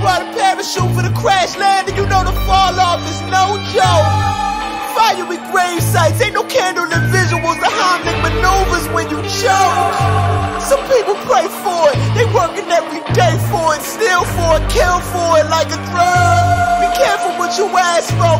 brought a parachute for the crash landing. You know the fall off is no joke. Fiery grave sites, ain't no candlelit visuals. The Heimlich maneuvers when you choke. Some people pray for it, they working every day for it, steal for it, kill for it like a drug. Be careful what you ask for,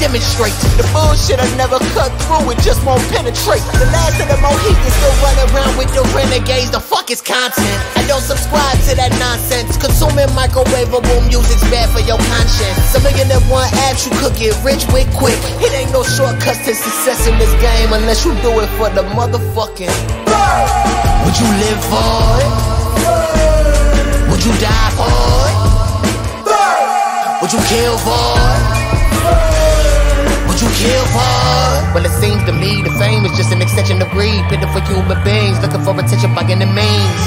demonstrate. The bullshit I never cut through, it just won't penetrate. The last of the Mohicans still running around with the renegades. The fuck is content? I don't subscribe to that nonsense. Consuming microwavable music's bad for your conscience. A million and one apps you could get rich with quick. It ain't no shortcuts to success in this game unless you do it for the motherfucking. Would you live for it? Would you die for it? Would you kill for it? You kill for? Well, it seems to me the fame is just an extension of greed. Pitiful human beings looking for attention by any means.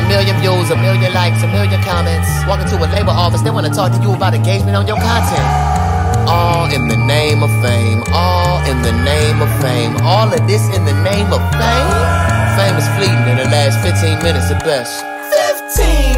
A million views, a million likes, a million comments. Walk into a labor office, they wanna talk to you about engagement on your content. All in the name of fame, all in the name of fame, all of this in the name of fame. Fame is fleeting in the last 15 minutes at best. 15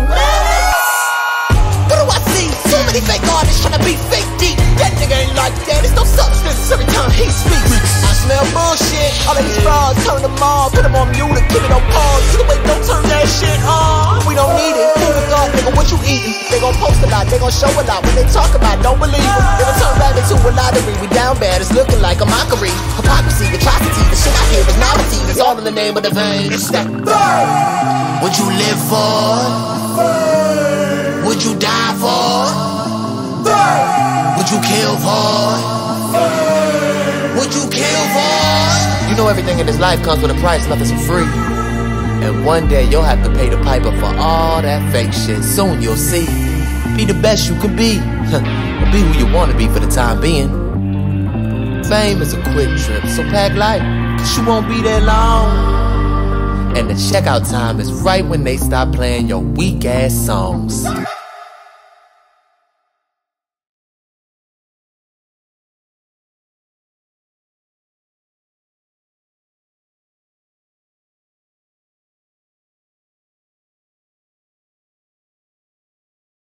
that, there's no substance every time he speaks. I smell bullshit, all of these frauds, turn them all, put them on mute and keep it on pause. You wait, don't turn that shit on. We don't need it. Who the thought, nigga, what you eating? They gon' post a lot, they gon' show a lot. When they talk about, it, don't believe them. They gon' turn right into a lottery. We down bad, it's looking like a mockery. Hypocrisy, atrocity, the shit I hear is novelty. It's all in the name of the vein. It's that. Would you live for? You kill for? Would you kill for? You know everything in this life comes with a price, nothing's free. And one day you'll have to pay the piper for all that fake shit. Soon you'll see. Be the best you can be. Be who you wanna be for the time being. Fame is a quick trip, so pack light, cause you won't be there long. And the checkout time is right when they stop playing your weak ass songs.